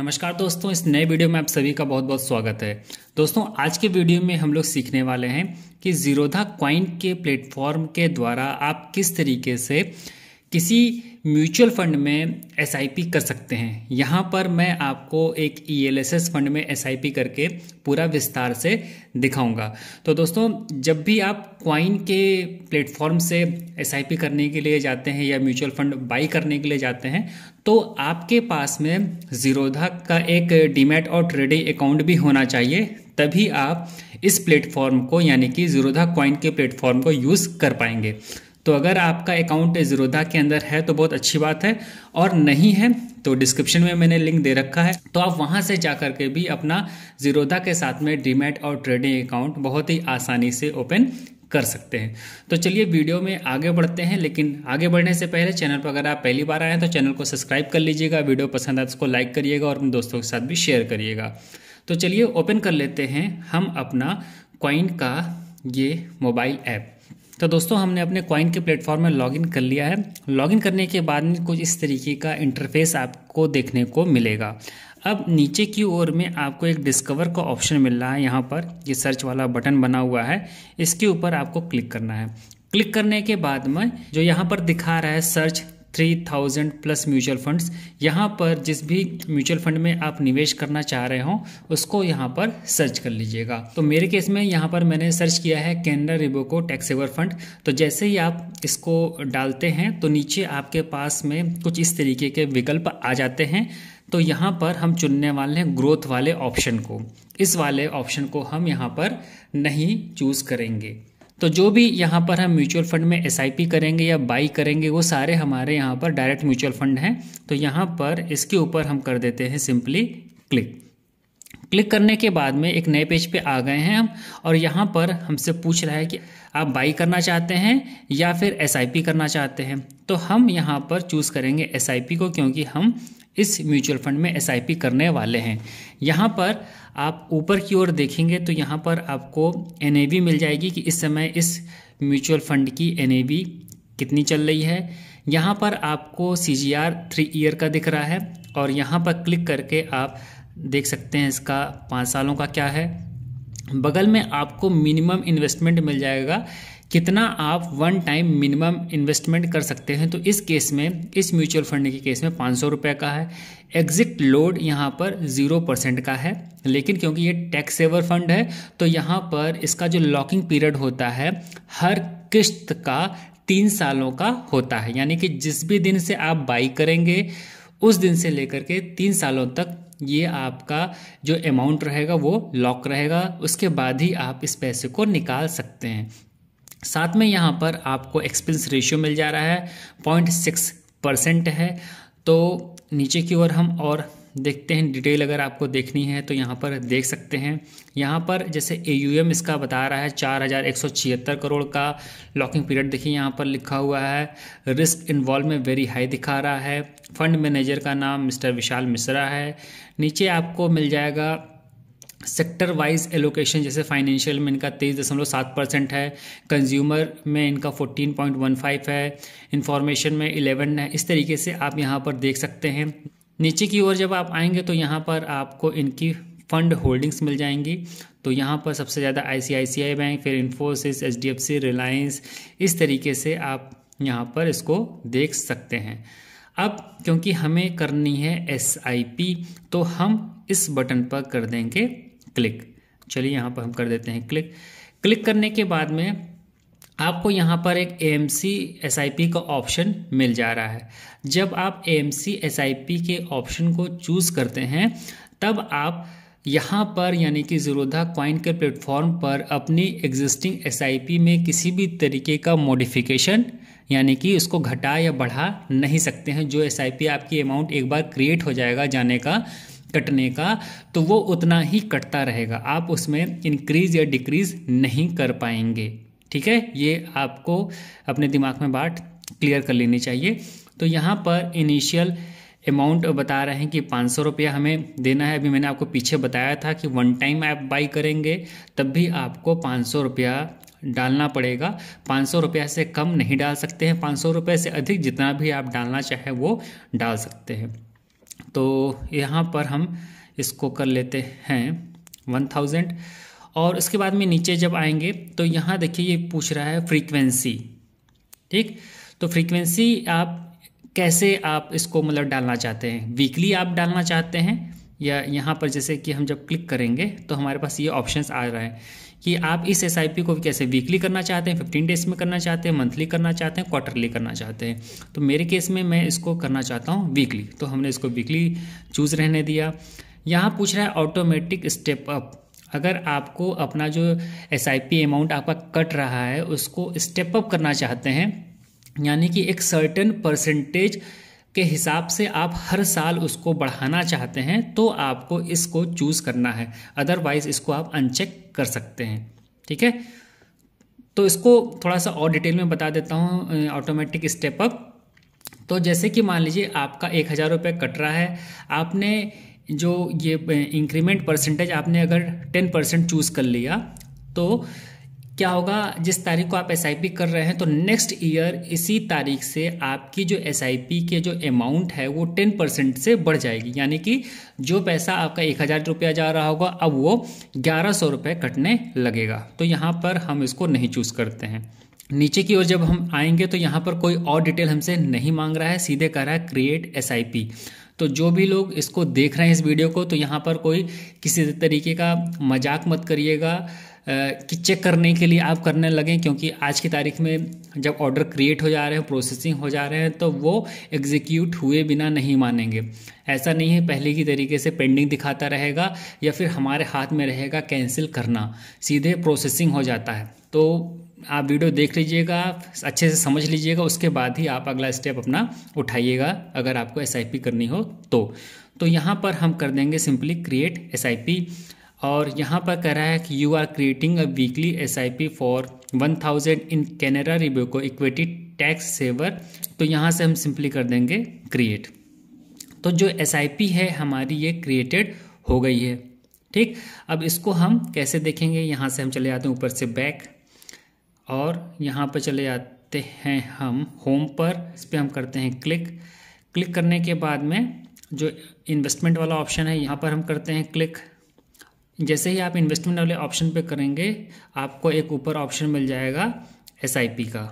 नमस्कार दोस्तों, इस नए वीडियो में आप सभी का बहुत बहुत स्वागत है। दोस्तों, आज के वीडियो में हम लोग सीखने वाले हैं कि जीरोधा क्वाइन के प्लेटफॉर्म के द्वारा आप किस तरीके से किसी म्यूचुअल फंड में एसआईपी कर सकते हैं। यहाँ पर मैं आपको एक ई e फंड में एसआईपी करके पूरा विस्तार से दिखाऊँगा। तो दोस्तों, जब भी आप क्वाइन के प्लेटफॉर्म से एसआईपी करने के लिए जाते हैं या म्यूचुअल फंड बाई करने के लिए जाते हैं तो आपके पास में जीरोधा का एक डीमेट और ट्रेडिंग अकाउंट भी होना चाहिए, तभी आप इस प्लेटफॉर्म को, यानी कि जीरोधा क्वाइन के प्लेटफॉर्म को यूज़ कर पाएँगे। तो अगर आपका अकाउंट जीरोधा के अंदर है तो बहुत अच्छी बात है। और नहीं है तो डिस्क्रिप्शन में मैंने लिंक दे रखा है। तो आप वहाँ से जा करके भी अपना जीरोधा के साथ में डीमेट और ट्रेडिंग अकाउंट बहुत ही आसानी से ओपन कर सकते हैं। तो चलिए वीडियो में आगे बढ़ते हैं, लेकिन आगे बढ़ने से पहले चैनल पर अगर आप पहली बार आए हैं तो चैनल को सब्सक्राइब कर लीजिएगा, वीडियो पसंद आए तो उसको लाइक करिएगा और अपने दोस्तों के साथ भी शेयर करिएगा। तो चलिए ओपन कर लेते हैं हम अपना क्वाइन का ये मोबाइल ऐप। तो दोस्तों, हमने अपने क्वाइन के प्लेटफॉर्म में लॉगिन कर लिया है। लॉगिन करने के बाद में कुछ इस तरीके का इंटरफेस आपको देखने को मिलेगा। अब नीचे की ओर में आपको एक डिस्कवर का ऑप्शन मिल रहा है। यहाँ पर ये सर्च वाला बटन बना हुआ है। इसके ऊपर आपको क्लिक करना है। क्लिक करने के बाद में जो यहाँ पर दिखा रहा है search three thousand plus mutual funds यहाँ पर जिस भी म्यूचुअल फंड में आप निवेश करना चाह रहे हो, उसको यहाँ पर सर्च कर लीजिएगा। तो मेरे केस में यहाँ पर मैंने सर्च किया है कैनरा रिबोको टैक्सेवर फंड तो जैसे ही आप इसको डालते हैं तो नीचे आपके पास में कुछ इस तरीके के विकल्प आ जाते हैं। तो यहाँ पर हम चुनने वाले हैं ग्रोथ वाले ऑप्शन को। इस वाले ऑप्शन को हम यहाँ पर नहीं चूज़ करेंगे। तो जो भी यहाँ पर हम म्यूचुअल फंड में एसआईपी करेंगे या बाई करेंगे, वो सारे हमारे यहाँ पर डायरेक्ट म्यूचुअल फंड हैं। तो यहाँ पर इसके ऊपर हम कर देते हैं सिंपली क्लिक क्लिक करने के बाद में एक नए पेज पे आ गए हैं हम और यहाँ पर हमसे पूछ रहा है कि आप बाई करना चाहते हैं या फिर एसआईपी करना चाहते हैं। तो हम यहाँ पर चूज़ करेंगे एसआईपी को क्योंकि हम इस म्यूचुअल फंड में एस करने वाले हैं। यहाँ पर आप ऊपर की ओर देखेंगे तो यहाँ पर आपको एन मिल जाएगी कि इस समय इस म्यूचुअल फंड की एन कितनी चल रही है। यहाँ पर आपको C G R three year का दिख रहा है और यहाँ पर क्लिक करके आप देख सकते हैं इसका पाँच सालों का क्या है। बगल में आपको मिनिमम इन्वेस्टमेंट मिल जाएगा कितना आप वन टाइम मिनिमम इन्वेस्टमेंट कर सकते हैं? तो इस केस में, इस म्यूचुअल फंड के केस में पाँच सौ रुपये का है। एग्जिट लोड यहाँ पर ज़ीरो परसेंट का है। लेकिन क्योंकि ये टैक्स सेवर फंड है तो यहाँ पर इसका जो लॉकिंग पीरियड होता है, हर किस्त का तीन सालों का होता है। यानी कि जिस भी दिन से आप बाई करेंगे, उस दिन से लेकर के तीन सालों तक ये आपका जो अमाउंट रहेगा वो लॉक रहेगा। उसके बाद ही आप इस पैसे को निकाल सकते हैं। साथ में यहाँ पर आपको एक्सपेंस रेशियो मिल जा रहा है पॉइंट सिक्स परसेंट है। तो नीचे की ओर हम और देखते हैं डिटेल अगर आपको देखनी है तो यहाँ पर देख सकते हैं। यहाँ पर जैसे ए इसका बता रहा है, चार हज़ार एक सौ छिहत्तर करोड़ का लॉकिंग पीरियड देखिए, यहाँ पर लिखा हुआ है रिस्क इन्वॉल्व में वेरी हाई दिखा रहा है। फंड मैनेजर का नाम मिस्टर विशाल मिश्रा है। नीचे आपको मिल जाएगा सेक्टर वाइज एलोकेशन, जैसे फाइनेंशियल में इनका तेईस दशमलव सात परसेंट है कंज्यूमर में इनका फोर्टीन पॉइंट वन फाइव है इंफॉर्मेशन में इलेवन है। इस तरीके से आप यहाँ पर देख सकते हैं। नीचे की ओर जब आप आएँगे तो यहाँ पर आपको इनकी फंड होल्डिंग्स मिल जाएँगी। तो यहाँ पर सबसे ज़्यादा ICICI बैंक फिर इन्फोसिस एच रिलायंस इस तरीके से आप यहाँ पर इसको देख सकते हैं। अब क्योंकि हमें करनी है SIP तो हम इस बटन पर कर देंगे क्लिक। चलिए यहाँ पर हम कर देते हैं क्लिक। क्लिक करने के बाद में आपको यहाँ पर एक M C S I P का ऑप्शन मिल जा रहा है। जब आप M C S I P के ऑप्शन को चूज़ करते हैं, तब आप यहाँ पर यानी कि ज़ीरोधा क्वाइन के प्लेटफॉर्म पर अपनी एग्जिस्टिंग एस आई पी में किसी भी तरीके का मॉडिफिकेशन यानी कि उसको घटा या बढ़ा नहीं सकते हैं। जो एस आई पी आपकी अमाउंट एक बार क्रिएट हो जाएगा जाने का कटने का तो वो उतना ही कटता रहेगा। आप उसमें इंक्रीज या डिक्रीज नहीं कर पाएँगे। ठीक है? ये आपको अपने दिमाग में बात क्लियर कर लेनी चाहिए। तो यहाँ पर इनिशियल अमाउंट बता रहे हैं कि पाँच सौ रुपया हमें देना है। अभी मैंने आपको पीछे बताया था कि वन टाइम आप बाई करेंगे, तब भी आपको पाँच सौ रुपया डालना पड़ेगा। पाँच सौ रुपया से कम नहीं डाल सकते हैं। पाँच सौ रुपये से अधिक जितना भी आप डालना चाहें वो डाल सकते हैं। तो यहाँ पर हम इसको कर लेते हैं वन थाउज़ेंड। और उसके बाद में नीचे जब आएँगे तो यहाँ देखिए ये पूछ रहा है फ्रीक्वेंसी ठीक? तो फ्रीक्वेंसी आप कैसे आप इसको मतलब डालना चाहते हैं? वीकली आप डालना चाहते हैं या यहाँ पर जैसे कि हम जब क्लिक करेंगे तो हमारे पास ये ऑप्शंस आ रहा है। कि आप इस एसआईपी को कैसे वीकली करना चाहते हैं फिफ्टीन डेज़ में करना चाहते हैं मंथली करना चाहते हैं क्वार्टरली करना चाहते हैं। तो मेरे केस में मैं इसको करना चाहता हूँ वीकली तो हमने इसको वीकली चूज़ रहने दिया। यहाँ पूछ रहा है ऑटोमेटिक स्टेप अप अगर आपको अपना जो एसआईपी अमाउंट आपका कट रहा है, उसको स्टेप अप करना चाहते हैं, यानी कि एक सर्टन परसेंटेज के हिसाब से आप हर साल उसको बढ़ाना चाहते हैं तो आपको इसको चूज़ करना है। अदरवाइज़ इसको आप अनचेक कर सकते हैं, ठीक है? तो इसको थोड़ा सा और डिटेल में बता देता हूँ ऑटोमेटिक स्टेप अप तो जैसे कि मान लीजिए आपका एक हज़ार रुपये कट रहा है, आपने जो ये इंक्रीमेंट परसेंटेज आपने अगर टेन परसेंट चूज़ कर लिया तो क्या होगा? जिस तारीख को आप एसआईपी कर रहे हैं तो नेक्स्ट ईयर इसी तारीख से आपकी जो एसआईपी के जो अमाउंट है, वो टेन परसेंट से बढ़ जाएगी। यानी कि जो पैसा आपका एक हज़ार रुपया जा रहा होगा, अब वो ग्यारह सौ रुपये कटने लगेगा। तो यहाँ पर हम इसको नहीं चूज़ करते हैं। नीचे की ओर जब हम आएँगे तो यहाँ पर कोई और डिटेल हमसे नहीं मांग रहा है, सीधे कह रहा है क्रिएट एसआईपी तो जो भी लोग इसको देख रहे हैं इस वीडियो को तो यहाँ पर कोई किसी तरीके का मज़ाक मत करिएगा। कि चेक करने के लिए आप करने लगें, क्योंकि आज की तारीख में जब ऑर्डर क्रिएट हो जा रहे हैं प्रोसेसिंग हो जा रहे हैं तो वो एग्जीक्यूट हुए बिना नहीं मानेंगे। ऐसा नहीं है, पहले की तरीके से पेंडिंग दिखाता रहेगा, या फिर हमारे हाथ में रहेगा कैंसिल करना। सीधे प्रोसेसिंग हो जाता है। तो आप वीडियो देख लीजिएगा, अच्छे से समझ लीजिएगा, उसके बाद ही आप अगला स्टेप अपना उठाइएगा, अगर आपको एसआईपी करनी हो तो। तो यहाँ पर हम कर देंगे सिंपली क्रिएट एसआईपी और यहाँ पर कह रहा है कि you are creating a weekly S I P for one thousand in Canara को इक्विटी टैक्स सेवर तो यहाँ से हम सिंपली कर देंगे क्रिएट तो जो एस आई पी है, हमारी ये क्रिएटेड हो गई है। ठीक? अब इसको हम कैसे देखेंगे? यहाँ से हम चले जाते हैं ऊपर से बैक और यहाँ पर चले जाते हैं हम होम पर। इस पर हम करते हैं क्लिक क्लिक करने के बाद में जो इन्वेस्टमेंट वाला ऑप्शन है, यहाँ पर हम करते हैं क्लिक जैसे ही आप इन्वेस्टमेंट वाले ऑप्शन पे करेंगे, आपको एक ऊपर ऑप्शन मिल जाएगा एसआईपी का।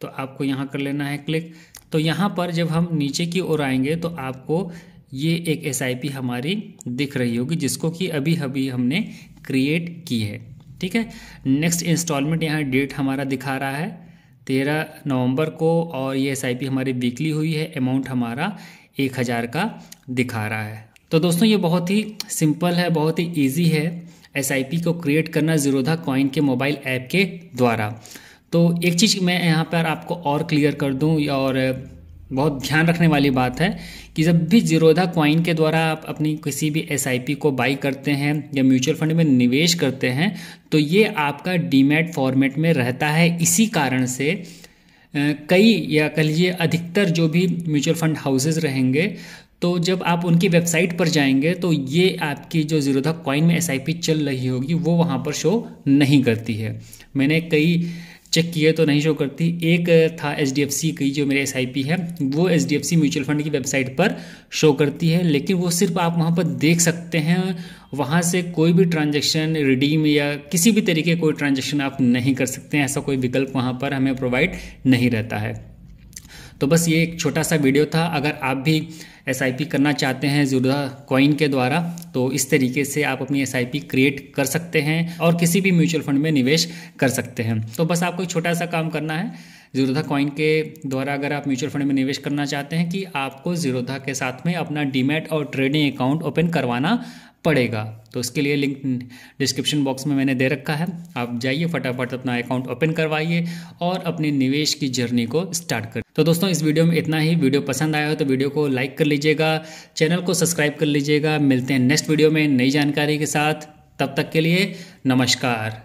तो आपको यहाँ कर लेना है क्लिक तो यहाँ पर जब हम नीचे की ओर आएँगे तो आपको ये एक एसआईपी हमारी दिख रही होगी, जिसको कि अभी अभी हमने क्रिएट की है। ठीक है? नेक्स्ट इंस्टॉलमेंट यहाँ डेट हमारा दिखा रहा है। तेरह नवंबर को और ये एस हमारी वीकली हुई है। अमाउंट हमारा एक हज़ार का दिखा रहा है। तो दोस्तों, ये बहुत ही सिंपल है, बहुत ही ईजी है एसआईपी को क्रिएट करना जीरोधा कॉइन के मोबाइल ऐप के द्वारा। तो एक चीज़ मैं यहाँ पर आपको और क्लियर कर दूँ, और बहुत ध्यान रखने वाली बात है कि जब भी जीरोधा कॉइन के द्वारा आप अपनी किसी भी एसआईपी को बाई करते हैं या म्यूचुअल फंड में निवेश करते हैं तो ये आपका डीमेट फॉर्मेट में रहता है। इसी कारण से कई या कह लीजिए अधिकतर जो भी म्यूचुअल फंड हाउसेज रहेंगे तो जब आप उनकी वेबसाइट पर जाएँगे तो ये आपकी जो जीरोधा कॉइन में एसआईपी चल रही होगी, वो वहाँ पर शो नहीं करती है। मैंने कई चेक किए तो नहीं शो करती। एक था एच डी एफ़ सी की, जो मेरे एस आई पी है, वो H D F C mutual fund की वेबसाइट पर शो करती है, लेकिन वो सिर्फ़ आप वहाँ पर देख सकते हैं। वहाँ से कोई भी ट्रांजेक्शन रिडीम या किसी भी तरीके कोई ट्रांजेक्शन आप नहीं कर सकते हैं, ऐसा कोई विकल्प वहाँ पर हमें प्रोवाइड नहीं रहता है। तो बस ये एक छोटा सा वीडियो था। अगर आप भी एसआईपी करना चाहते हैं जुड़ा कॉइन के द्वारा तो इस तरीके से आप अपनी एसआईपी क्रिएट कर सकते हैं और किसी भी म्यूचुअल फंड में निवेश कर सकते हैं। तो बस आपको एक छोटा सा काम करना है। जीरोधा कॉइन के द्वारा अगर आप म्यूचुअल फंड में निवेश करना चाहते हैं कि आपको जीरोधा के साथ में अपना डीमेट और ट्रेडिंग अकाउंट ओपन करवाना पड़ेगा। तो उसके लिए लिंक डिस्क्रिप्शन बॉक्स में मैंने दे रखा है। आप जाइए, फटाफट अपना अकाउंट ओपन करवाइए और अपने निवेश की जर्नी को स्टार्ट करें तो दोस्तों, इस वीडियो में इतना ही। वीडियो पसंद आया हो तो वीडियो को लाइक कर लीजिएगा, चैनल को सब्सक्राइब कर लीजिएगा। मिलते हैं नेक्स्ट वीडियो में नई जानकारी के साथ। तब तक के लिए नमस्कार।